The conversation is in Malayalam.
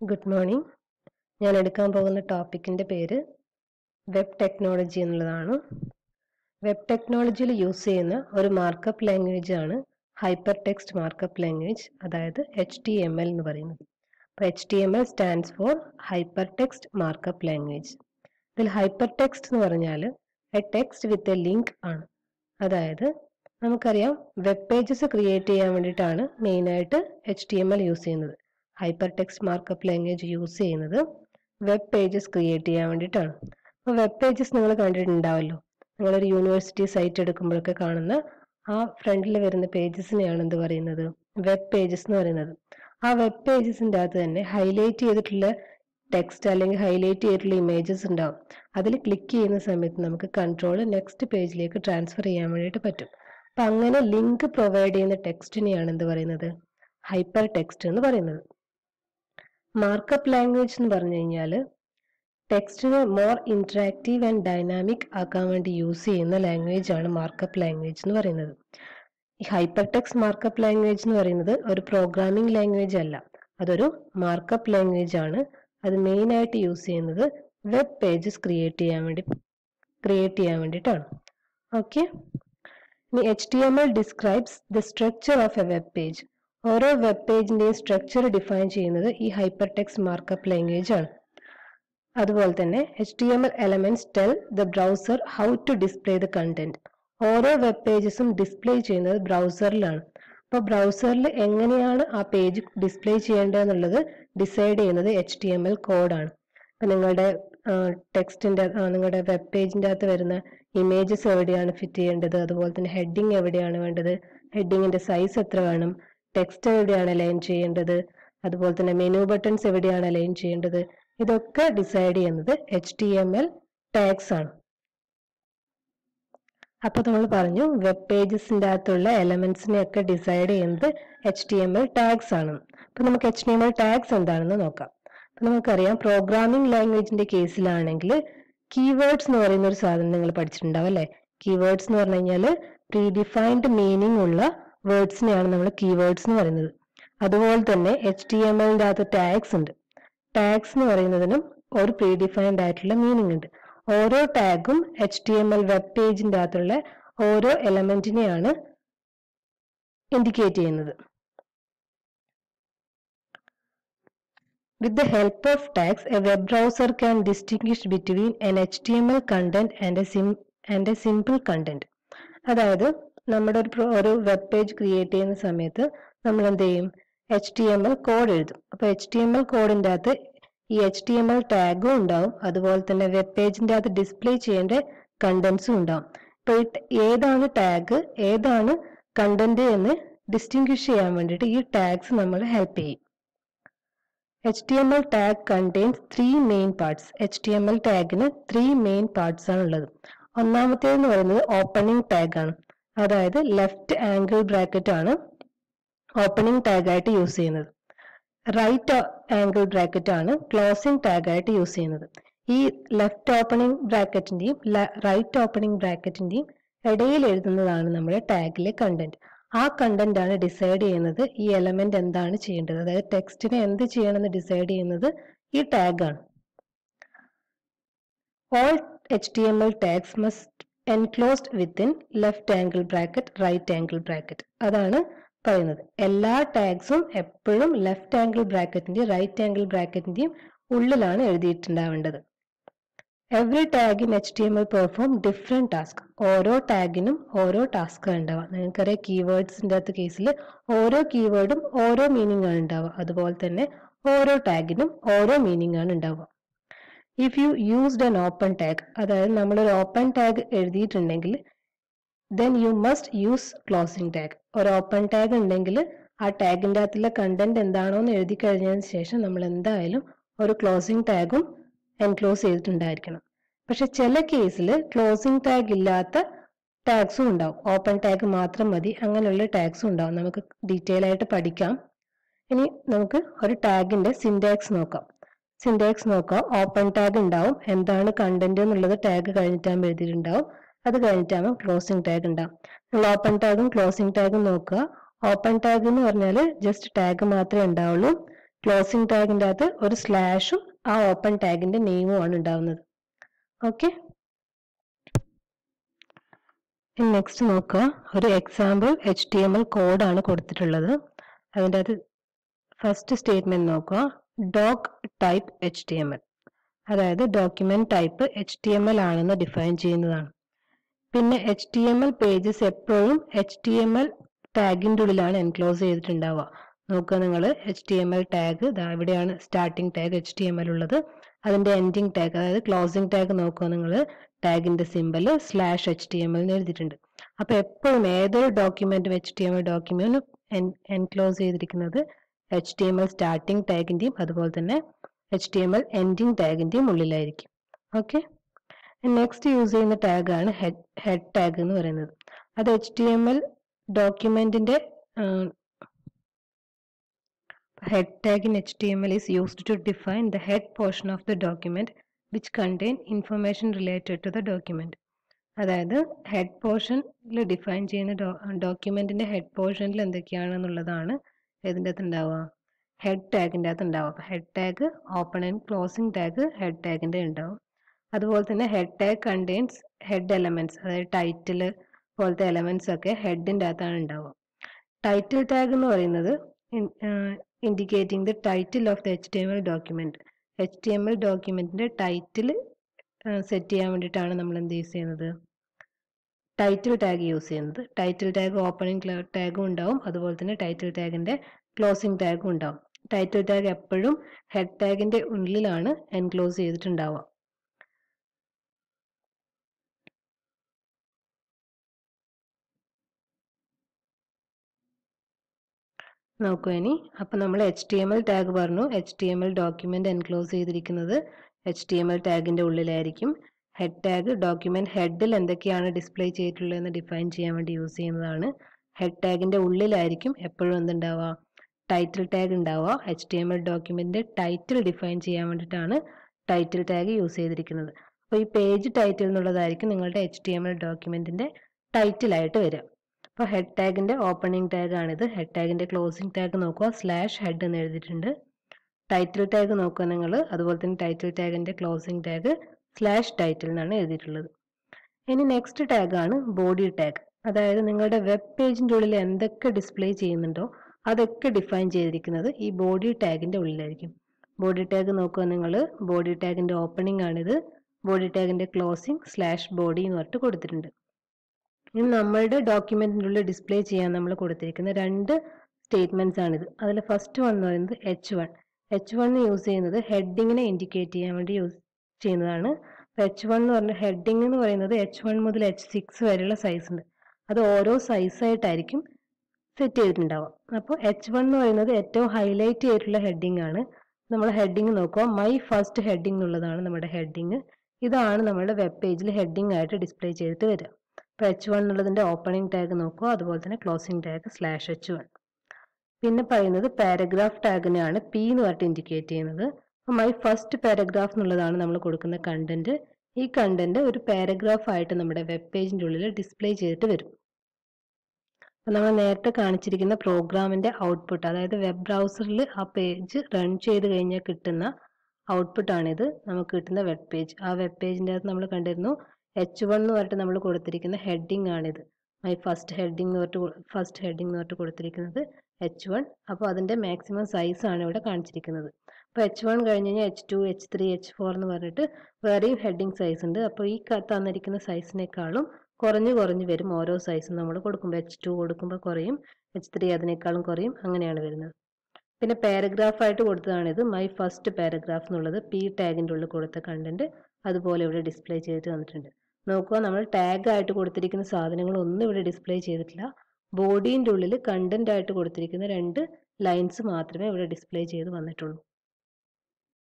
Good morning. ഞാൻ എടുക്കാൻ പോകുന്ന ടോപ്പിക്കിന്റെ പേര് വെബ് ടെക്നോളജി എന്നുള്ളതാണ്. വെബ് ടെക്നോളജിയിൽ യൂസ് ചെയ്യുന്ന ഒരു മാർക്കപ്പ് ലാംഗ്വേജ് ആണ് ഹൈപ്പർ ടെക്സ്റ്റ് മാർക്കപ്പ് ലാംഗ്വേജ് അതായത് എച്ച് ടി എം എൽ എന്ന് പറയുന്നത്. അപ്പോൾ H T M L stands for hyper text markup language. ഇതിൽ ഹൈപ്പർ ടെക്സ്റ്റ് എന്ന് പറഞ്ഞാൽ a text with a link ആണ്. അതായത് നമുക്കറിയാം വെബ് പേജസ് ക്രിയേറ്റ് ചെയ്യാൻ വേണ്ടിയിട്ടാണ് മെയിനായിട്ട് H T M L use ചെയ്യുന്നത്. Hyper text markup language use ചെയ്യുന്നത് വെബ് പേജസ് ക്രിയേറ്റ് ചെയ്യാൻ വേണ്ടിയിട്ടാണ്. അപ്പോൾ വെബ് പേജസ് നിങ്ങൾ കണ്ടിട്ടുണ്ടാവല്ലോ. നിങ്ങളൊരു യൂണിവേഴ്സിറ്റി സൈറ്റ് എടുക്കുമ്പോഴൊക്കെ കാണുന്ന ആ ഫ്രണ്ടിൽ വരുന്ന പേജസിനെയാണ് എന്ത് പറയുന്നത്? വെബ് പേജസ് എന്ന് പറയുന്നത്. ആ വെബ് പേജസിന്റെ അകത്ത് തന്നെ ഹൈലൈറ്റ് ചെയ്തിട്ടുള്ള ടെക്സ്റ്റ് അല്ലെങ്കിൽ ഹൈലൈറ്റ് ചെയ്തിട്ടുള്ള ഇമേജസ് ഉണ്ടാവും. അതിൽ ക്ലിക്ക് ചെയ്യുന്ന സമയത്ത് നമുക്ക് കൺട്രോൾ നെക്സ്റ്റ് പേജിലേക്ക് ട്രാൻസ്ഫർ ചെയ്യാൻ വേണ്ടിയിട്ട് പറ്റും. അപ്പം അങ്ങനെ ലിങ്ക് പ്രൊവൈഡ് ചെയ്യുന്ന ടെക്സ്റ്റിനെയാണ് എന്ത് പറയുന്നത്? ഹൈപ്പർ ടെക്സ്റ്റ് എന്ന് പറയുന്നത്. മാർക്കപ്പ് ലാംഗ്വേജ് എന്ന് പറഞ്ഞു കഴിഞ്ഞാൽ ടെക്സ്റ്റിനെ മോർ ഇൻട്രാക്റ്റീവ് ആൻഡ് ഡൈനാമിക് ആക്കാൻ വേണ്ടി യൂസ് ചെയ്യുന്ന ലാംഗ്വേജ് ആണ് മാർക്കപ്പ് ലാംഗ്വേജ് എന്ന് പറയുന്നത്. ഈ ഹൈപ്പർ ടെക്സ്റ്റ് മാർക്കപ്പ് ലാംഗ്വേജ് എന്ന് പറയുന്നത് ഒരു പ്രോഗ്രാമിംഗ് ലാംഗ്വേജ് അല്ല. അതൊരു മാർക്കപ്പ് ലാംഗ്വേജ് ആണ്. അത് മെയിൻ ആയിട്ട് യൂസ് ചെയ്യുന്നത് വെബ് പേജസ് ക്രിയേറ്റ് ചെയ്യാൻ വേണ്ടി ക്രിയേറ്റ് ചെയ്യാൻ വേണ്ടിയിട്ടാണ്. ഓക്കെ ഇനി H T M L describes the structure of a web page ഓരോ വെബ് പേജിന്റെയും സ്ട്രക്ചർ ഡിഫൈൻ ചെയ്യുന്നത് ഈ ഹൈപ്പർ ടെക്സ്റ്റ് മാർക്കപ്പ് ലാംഗ്വേജ് ആണ്. അതുപോലെ തന്നെ H T M L elements tell the browser how to display the content ഓരോ വെബ് പേജസും ഡിസ്പ്ലേ ചെയ്യുന്നത് ബ്രൗസറിലാണ് അപ്പോൾ ബ്രൗസറിൽ എങ്ങനെയാണ് ആ പേജ് ഡിസ്പ്ലേ ചെയ്യേണ്ടതെന്നുള്ളത് ഡിസൈഡ് ചെയ്യുന്നത് എച്ച് ടി എം എൽ കോഡാണ് അപ്പം നിങ്ങളുടെ ടെക്സ്റ്റിന്റെ നിങ്ങളുടെ വെബ് പേജിന്റെ അകത്ത് വരുന്ന ഇമേജസ് എവിടെയാണ് ഫിറ്റ് ചെയ്യേണ്ടത്? അതുപോലെ തന്നെ ഹെഡിങ് എവിടെയാണ് വേണ്ടത്? ഹെഡിങ്ങിന്റെ സൈസ് എത്ര വേണം? ടെക്സ്റ്റ് എവിടെയാണ് അലൈൻ ചെയ്യേണ്ടത്? അതുപോലെ തന്നെ മെനു ബട്ടൺസ് എവിടെയാണ് അലൈൻ ചെയ്യേണ്ടത്? ഇതൊക്കെ ഡിസൈഡ് ചെയ്യുന്നത് H T M L tags ആണ്. അപ്പൊ നമ്മൾ പറഞ്ഞു വെബ് പേജസിന്റെ അകത്തുള്ള എലമെന്റ്സിനെ ഒക്കെ ഡിസൈഡ് ചെയ്യുന്നത് H T M L tags ആണ്. അപ്പൊ നമുക്ക് H T M L tags എന്താണെന്ന് നോക്കാം. അപ്പൊ നമുക്കറിയാം പ്രോഗ്രാമിംഗ് ലാംഗ്വേജിന്റെ കേസിലാണെങ്കിൽ കീവേഡ്സ് എന്ന് പറയുന്ന ഒരു സാധനം നിങ്ങൾ പഠിച്ചിട്ടുണ്ടാവും അല്ലെ? കീവേഡ്സ് എന്ന് പറഞ്ഞു കഴിഞ്ഞാൽ പ്രീഡിഫൈൻഡ് മീനിങ് ഉള്ള വേർഡ്സിനെയാണ് നമ്മൾ കീവേഡ്സ് എന്ന് പറയുന്നത്. അതുപോലെ തന്നെ എച്ച് ടി എം എല്ലിന്റെ അകത്ത് ടാഗ്സ് ഉണ്ട്. ടാഗ്സ് എന്ന് പറയുന്നതിനും ഒരു പ്രീ ഡിഫൈൻഡ് ആയിട്ടുള്ള മീനിങ് ഉണ്ട്. ഓരോ ടാഗും H T M L web പേജിന്റെ അകത്തുള്ള ഓരോ എലമെന്റിനെയാണ് ഇൻഡിക്കേറ്റ് ചെയ്യുന്നത്. With the help of tags, a web browser can distinguish between an HTML content and a sim and a simple content. അതായത് നമ്മുടെ ഒരു ഒരു വെബ് പേജ് ക്രിയേറ്റ് ചെയ്യുന്ന സമയത്ത് നമ്മൾ എന്ത് ചെയ്യും H T M L code എഴുതും അപ്പോൾ എച്ച് ടി എം എൽ കോഡിന്റെ അകത്ത് ഈ എച്ച് ടി എം എൽ ടാഗും ഉണ്ടാവും. അതുപോലെ തന്നെ വെബ് പേജിന്റെ അകത്ത് ഡിസ്പ്ലേ ചെയ്യേണ്ട കണ്ടന്റ്സും ഉണ്ടാവും. അപ്പോൾ ഏതാണ് ടാഗ് ഏതാണ് കണ്ടന്റ് എന്ന് ഡിസ്റ്റിംഗ്വിഷ് ചെയ്യാൻ വേണ്ടിയിട്ട് ഈ ടാഗ്സ് നമ്മൾ ഹെൽപ്പ് ചെയ്യും. H T M L tag contains three main parts H T M L ടാഗിന് three main parts ആണ് ഉള്ളത് ഒന്നാമത്തേന്ന് പറയുന്നത് ഓപ്പണിംഗ് ടാഗ് ആണ്. അതായത് ലെഫ്റ്റ് ആംഗിൾ ബ്രാക്കറ്റ് ആണ് ഓപ്പണിംഗ് ടാഗ് ആയിട്ട് യൂസ് ചെയ്യുന്നത്. റൈറ്റ് ആംഗിൾ ബ്രാക്കറ്റ് ആണ് ക്ലോസിംഗ് ടാഗ് ആയിട്ട് യൂസ് ചെയ്യുന്നത്. ഈ ലെഫ്റ്റ് ഓപ്പണിംഗ് ബ്രാക്കറ്റിന്റെയും റൈറ്റ് ഓപ്പണിംഗ് ബ്രാക്കറ്റിന്റെയും ഇടയിൽ എഴുതുന്നതാണ് നമ്മുടെ ടാഗിലെ കണ്ടന്റ് ആ കണ്ടന്റ് ആണ് ഡിസൈഡ് ചെയ്യുന്നത് ഈ എലമെന്റ് എന്താണ് ചെയ്യേണ്ടത്. അതായത് ടെക്സ്റ്റിനെ എന്ത് ചെയ്യണമെന്ന് ഡിസൈഡ് ചെയ്യുന്നത് ഈ ടാഗ് ആണ്. All H T M L tags must enclosed within left angle bracket right angle bracket അതാണ് പറയുന്നത്. എല്ലാ ടാഗ്സും എപ്പോഴും ലെഫ്റ്റ് ആംഗിൾ ബ്രാക്കറ്റിന്റെയും റൈറ്റ് ആംഗിൾ ബ്രാക്കറ്റിന്റെയും ഉള്ളിലാണ് എഴുതിയിട്ടുണ്ടാവേണ്ടത്. Every tag in H T M L perform different task ഓരോ ടാഗിനും ഓരോ ടാസ്ക് ഉണ്ടാവുക. നിങ്ങൾക്കറിയാം കീവേഡ്സിന്റെ അകത്ത് കേസിൽ ഓരോ കീവേഡും ഓരോ മീനിങ് ആണ് ഉണ്ടാവുക. അതുപോലെ തന്നെ ഓരോ ടാഗിനും ഓരോ മീനിങ് ആണ് ഉണ്ടാവുക. If you used an open tag അതായത് നമ്മളൊരു open tag എഴുതിയിട്ടുണ്ടെങ്കിൽ then you must use closing tag ഒരു ഓപ്പൺ ടാഗ് ഉണ്ടെങ്കിൽ ആ ടാഗിന്റെ അകത്തുള്ള കണ്ടന്റ് എന്താണോ എന്ന് എഴുതി കഴിഞ്ഞതിന് ശേഷം നമ്മൾ എന്തായാലും ഒരു ക്ലോസിംഗ് ടാഗും എൻക്ലോസ് ചെയ്തിട്ടുണ്ടായിരിക്കണം. പക്ഷെ ചില കേസിൽ ക്ലോസിംഗ് ടാഗ് ഇല്ലാത്ത ടാഗ്സും ഉണ്ടാവും. ഓപ്പൺ ടാഗ് മാത്രം മതി അങ്ങനെയുള്ള ടാഗ്സും ഉണ്ടാവും. നമുക്ക് ഡീറ്റെയിൽ ആയിട്ട് പഠിക്കാം. ഇനി നമുക്ക് ഒരു ടാഗിന്റെ സിൻടാക്സ് നോക്കാം. സിൻടാക്സ് നോക്കാം. ഓപ്പൺ ടാഗ് ഉണ്ടാവും. എന്താണ് കണ്ടന്റ് എന്നുള്ളത് ടാഗ് കഴിഞ്ഞിട്ടാകുമ്പോൾ എഴുതിയിട്ടുണ്ടാവും. അത് കഴിഞ്ഞിട്ടാകുമ്പോൾ ക്ലോസിംഗ് ടാഗ് ഉണ്ടാവും. നിങ്ങൾ ഓപ്പൺ ടാഗും ക്ലോസിംഗ് ടാഗും നോക്കുക. ഓപ്പൺ ടാഗ് എന്ന് പറഞ്ഞാൽ ജസ്റ്റ് ടാഗ് മാത്രമേ ഉണ്ടാവുള്ളൂ. ക്ലോസിംഗ് ടാഗിന്റെ അകത്ത് ഒരു സ്ലാഷും ആ ഓപ്പൺ ടാഗിന്റെ നെയിമും ആണ് ഉണ്ടാവുന്നത്. ഓക്കെ നെക്സ്റ്റ് നോക്കുക. ഒരു example H T M L കോഡാണ് കൊടുത്തിട്ടുള്ളത്. അതിന്റെ അകത്ത് ഫസ്റ്റ് സ്റ്റേറ്റ്മെന്റ് നോക്കുക. Doc type H T M L അതായത് document type H T M L ആണെന്ന് ഡിഫൈൻ ചെയ്യുന്നതാണ്. പിന്നെ H T M L pages എപ്പോഴും എച്ച് ടി എം എൽ ടാഗിന്റെ ഉള്ളിലാണ് എൻക്ലോസ് ചെയ്തിട്ടുണ്ടാവുക. നോക്കുക നിങ്ങൾ H T M L tag ഇവിടെയാണ് starting tag H T M L ഉള്ളത്. അതിന്റെ എൻഡിങ് ടാഗ് അതായത് ക്ലോസിംഗ് ടാഗ് നോക്കുക നിങ്ങൾ. ടാഗിന്റെ symbol slash H T M L എഴുതിയിട്ടുണ്ട്. അപ്പൊ എപ്പോഴും ഏതൊരു ഡോക്യുമെന്റും എച്ച് ടി എം എൽ ഡോക്യുമെന്റും എൻക്ലോസ് ചെയ്തിരിക്കുന്നത് H T M L starting ടാഗിന്റെയും അതുപോലെ തന്നെ H T M L ending ടാഗിന്റെയും ഉള്ളിലായിരിക്കും. ഓക്കെ നെക്സ്റ്റ് യൂസ് ചെയ്യുന്ന ടാഗാണ് ഹെഡ് ഹെഡ് ടാഗ് എന്ന് പറയുന്നത്. അത് H T M L ഡോക്യുമെന്റിന്റെ H T M L is used to define the head portion of the document which contain information related to the document. അതായത് ഹെഡ് പോർഷനിൽ ഡിഫൈൻ ചെയ്യുന്ന ഡോക്യുമെന്റിന്റെ ഹെഡ് പോർഷനിൽ എന്തൊക്കെയാണെന്നുള്ളതാണ് ഇതിന്റെ അകത്ത് ഉണ്ടാവുക. ഹെഡ് ടാഗിന്റെ അകത്ത് ഉണ്ടാവും അപ്പോൾ head tag open and closing tag head ടാഗിന്റെ ഉണ്ടാവും. അതുപോലെ തന്നെ head tag contains head elements അതായത് ടൈറ്റിൽ പോലത്തെ എലമെന്റ്സ് ഒക്കെ ഹെഡിന്റെ അകത്താണ് ഉണ്ടാവുക. ടൈറ്റിൽ ടാഗ് എന്ന് പറയുന്നത് indicating the title of the H T M L document H T M L ഡോക്യുമെന്റിന്റെ title set ചെയ്യാൻ വേണ്ടിയിട്ടാണ് നമ്മൾ എന്ത് യൂസ് ചെയ്യുന്നത്? ടൈറ്റിൽ ടാഗ് യൂസ് ചെയ്യുന്നത്. ടൈറ്റിൽ ടാഗ് ഓപ്പണിംഗ് ടാഗും ഉണ്ടാവും. അതുപോലെ തന്നെ ടൈറ്റിൽ ടാഗിന്റെ ക്ലോസിംഗ് ടാഗും ഉണ്ടാവും. ടൈറ്റിൽ ടാഗ് എപ്പോഴും ഹെഡ് ടാഗിന്റെ ഉള്ളിലാണ് എൻക്ലോസ് ചെയ്തിട്ടുണ്ടാവുക. നോക്കൂ ഇനി. അപ്പൊ നമ്മൾ H T M L tag പറഞ്ഞു. H T M L document enclose ചെയ്തിരിക്കുന്നത് എച്ച് ടി എം എൽ ടാഗിന്റെ ഉള്ളിലായിരിക്കും. ഹെഡ് ടാഗ് ഡോക്യുമെന്റ് ഹെഡിൽ എന്തൊക്കെയാണ് ഡിസ്പ്ലേ ചെയ്തിട്ടുള്ളതെന്ന് ഡിഫൈൻ ചെയ്യാൻ വേണ്ടി യൂസ് ചെയ്യുന്നതാണ്. ഹെഡ് ടാഗിന്റെ ഉള്ളിലായിരിക്കും എപ്പോഴും എന്തുണ്ടാവുക? ടൈറ്റിൽ ടാഗ് ഉണ്ടാവുക. എച്ച് ടി എം എൽ ഡോക്യുമെന്റിന്റെ ടൈറ്റിൽ ഡിഫൈൻ ചെയ്യാൻ വേണ്ടിയിട്ടാണ് ടൈറ്റിൽ ടാഗ് യൂസ് ചെയ്തിരിക്കുന്നത്. അപ്പോൾ ഈ പേജ് ടൈറ്റിൽ എന്നുള്ളതായിരിക്കും നിങ്ങളുടെ എച്ച് ടി എം എൽ ഡോക്യുമെന്റിന്റെ ടൈറ്റിലായിട്ട് വരിക. അപ്പോൾ ഹെഡ് ടാഗിന്റെ ഓപ്പണിംഗ് ടാഗ് ആണിത്. ഹെഡ് ടാഗിന്റെ ക്ലോസിംഗ് ടാഗ് നോക്കുക സ്ലാഷ് ഹെഡ് എന്ന് എഴുതിയിട്ടുണ്ട്. ടൈറ്റിൽ ടാഗ് നോക്കുക നിങ്ങൾ. അതുപോലെ തന്നെ ടൈറ്റിൽ ടാഗിന്റെ ക്ലോസിംഗ് ടാഗ് സ്ലാഷ് ടൈറ്റിൽ എന്നാണ് എഴുതിയിട്ടുള്ളത്. ഇനി നെക്സ്റ്റ് ടാഗാണ് ബോഡി ടാഗ് അതായത് നിങ്ങളുടെ വെബ് പേജിന്റെ ഉള്ളിൽ എന്തൊക്കെ ഡിസ്പ്ലേ ചെയ്യുന്നുണ്ടോ അതൊക്കെ ഡിഫൈൻ ചെയ്തിരിക്കുന്നത് ഈ ബോഡി ടാഗിന്റെ ഉള്ളിലായിരിക്കും. ബോഡി ടാഗ് നോക്കുക നിങ്ങൾ. ബോഡി ടാഗിന്റെ ഓപ്പണിംഗ് ആണിത്. ബോഡി ടാഗിന്റെ ക്ലോസിംഗ് സ്ലാഷ് ബോഡി എന്ന് പറഞ്ഞിട്ട് കൊടുത്തിട്ടുണ്ട്. ഇനി നമ്മളുടെ ഡോക്യുമെന്റിന്റെ ഉള്ളിൽ ഡിസ്പ്ലേ ചെയ്യാൻ നമ്മൾ കൊടുത്തിരിക്കുന്ന രണ്ട് സ്റ്റേറ്റ്മെന്റ്സ് ആണിത്. അതിൽ ഫസ്റ്റ് വൺ എന്ന് പറയുന്നത് H one H one use ചെയ്യുന്നത് ഹെഡിങ്ങിനെ ഇൻഡിക്കേറ്റ് ചെയ്യാൻ വേണ്ടി യൂസ് ചെയ്യുന്നതാണ്. എച്ച് വൺ എന്ന് പറഞ്ഞ ഹെഡിങ് എന്ന് പറയുന്നത് എച്ച് വൺ മുതൽ എച്ച് സിക്സ് വരെയുള്ള സൈസ് ഉണ്ട്. അത് ഓരോ സൈസായിട്ടായിരിക്കും സെറ്റ് ചെയ്തിട്ടുണ്ടാവുക. അപ്പോൾ എച്ച് വൺ എന്ന് പറയുന്നത് ഏറ്റവും ഹൈലൈറ്റ് ചെയ്തിട്ടുള്ള ഹെഡിങ് ആണ്. നമ്മൾ ഹെഡിങ് നോക്കുക. മൈ ഫസ്റ്റ് ഹെഡിങ് എന്നുള്ളതാണ് നമ്മുടെ ഹെഡിങ് ഇതാണ് നമ്മുടെ വെബ് പേജിൽ ഹെഡിങ് ആയിട്ട് ഡിസ്പ്ലേ ചെയ്തിട്ട് വരിക. അപ്പോൾ എച്ച് വൺ എന്നുള്ളതിന്റെ ഓപ്പണിംഗ് ടാഗ് നോക്കുക. അതുപോലെ തന്നെ closing tag slash H one പിന്നെ പറയുന്നത് പാരഗ്രാഫ് ടാഗിനെയാണ് പി എന്ന് പറഞ്ഞിട്ട് ഇൻഡിക്കേറ്റ് ചെയ്യുന്നത്. മൈ ഫസ്റ്റ് പാരഗ്രാഫ് എന്നുള്ളതാണ് നമ്മൾ കൊടുക്കുന്ന കണ്ടന്റ് ഈ കണ്ടന്റ് ഒരു പാരഗ്രാഫ് ആയിട്ട് നമ്മുടെ വെബ് പേജിന്റെ ഉള്ളിൽ ഡിസ്പ്ലേ ചെയ്തിട്ട് വരും. അപ്പം നമ്മൾ നേരത്തെ കാണിച്ചിരിക്കുന്ന പ്രോഗ്രാമിന്റെ ഔട്ട്പുട്ട് അതായത് വെബ് ബ്രൗസറിൽ ആ പേജ് റൺ ചെയ്ത് കഴിഞ്ഞാൽ കിട്ടുന്ന ഔട്ട്പുട്ടാണിത് നമുക്ക് കിട്ടുന്ന വെബ് പേജ് ആ വെബ് പേജിന്റെ അകത്ത് നമ്മൾ കണ്ടിരുന്നു എച്ച് വൺ എന്ന് പറഞ്ഞിട്ട് നമ്മൾ കൊടുത്തിരിക്കുന്ന ഹെഡിങ് ആണിത്. മൈ ഫസ്റ്റ് ഹെഡിങ് എന്ന് പറഞ്ഞിട്ട് ഫസ്റ്റ് ഹെഡിങ് എന്ന് പറഞ്ഞിട്ട് കൊടുത്തിരിക്കുന്നത് എച്ച് വൺ അപ്പോൾ അതിന്റെ മാക്സിമം സൈസാണ് ഇവിടെ കാണിച്ചിരിക്കുന്നത്. അപ്പോൾ എച്ച് വൺ കഴിഞ്ഞ് കഴിഞ്ഞാൽ H two H three H four എന്ന് പറഞ്ഞിട്ട് വേറെയും ഹെഡിങ് സൈസ് ഉണ്ട്. അപ്പോൾ ഈ തന്നിരിക്കുന്ന സൈസിനേക്കാളും കുറഞ്ഞ് കുറഞ്ഞ് വരും ഓരോ സൈസും നമ്മൾ കൊടുക്കുമ്പോൾ എച്ച് ടു കൊടുക്കുമ്പോൾ കുറയും എച്ച് ത്രീ അതിനേക്കാളും കുറയും അങ്ങനെയാണ് വരുന്നത്. പിന്നെ പാരഗ്രാഫായിട്ട് കൊടുത്തതാണിത്. മൈ ഫസ്റ്റ് പാരഗ്രാഫ് എന്നുള്ളത് പി ടാഗിന്റെ ഉള്ളിൽ കൊടുത്ത കണ്ടന്റ് അതുപോലെ ഇവിടെ ഡിസ്പ്ലേ ചെയ്തിട്ട് വന്നിട്ടുണ്ട്. നോക്കുക നമ്മൾ ടാഗ് ആയിട്ട് കൊടുത്തിരിക്കുന്ന സാധനങ്ങളൊന്നും ഇവിടെ ഡിസ്പ്ലേ ചെയ്തിട്ടില്ല. ബോഡീന്റെ ഉള്ളിൽ കണ്ടന്റ് ആയിട്ട് കൊടുത്തിരിക്കുന്ന രണ്ട് ലൈൻസ് മാത്രമേ ഇവിടെ ഡിസ്പ്ലേ ചെയ്ത് വന്നിട്ടുള്ളൂ.